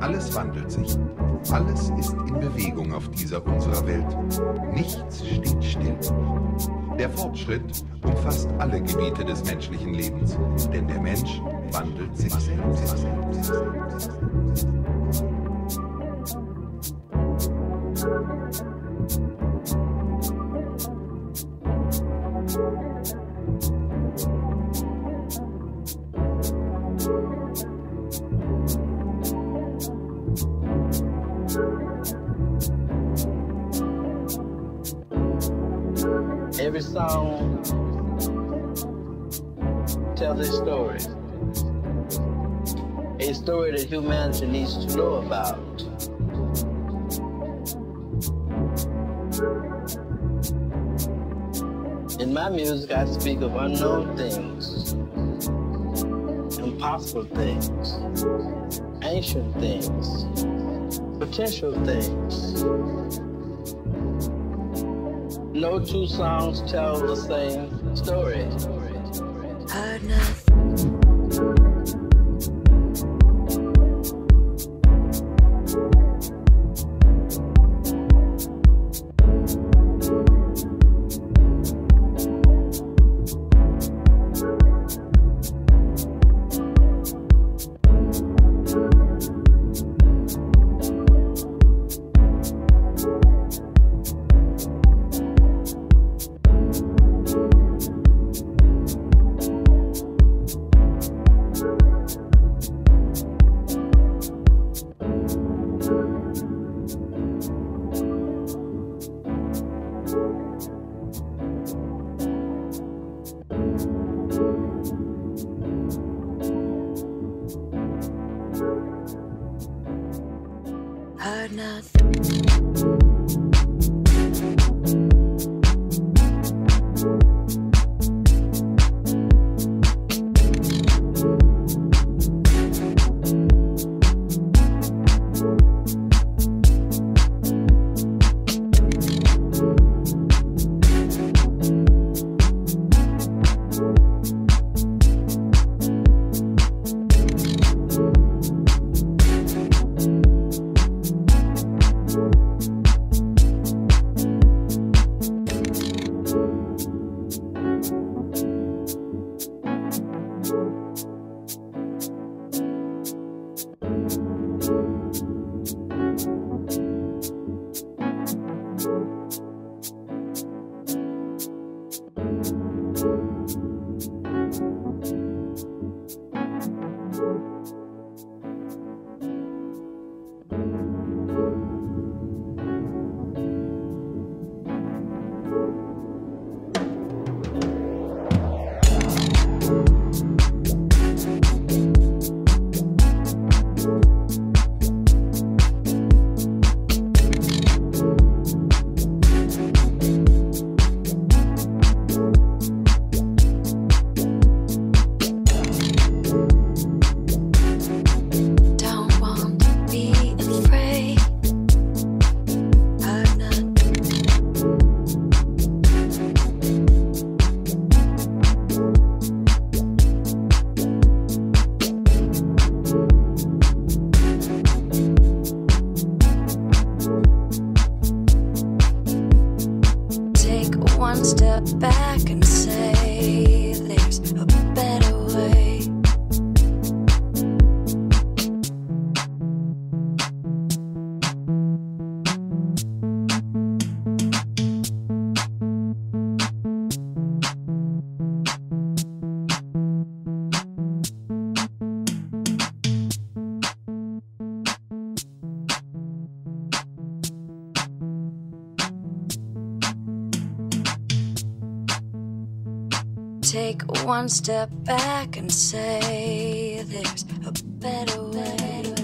Alles wandelt sich. Alles ist in Bewegung auf dieser unserer Welt. Nichts steht still. Der Fortschritt umfasst alle Gebiete des menschlichen Lebens, denn der Mensch wandelt sich selbst. Humanity needs to know about. In my music, I speak of unknown things, impossible things, ancient things, potential things. No two songs tell the same story. back. One step back and say there's a better way.